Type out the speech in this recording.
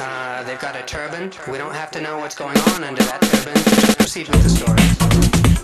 Uh, they've got a turban. We don't have to know what's going on under that turban. Proceed with the story.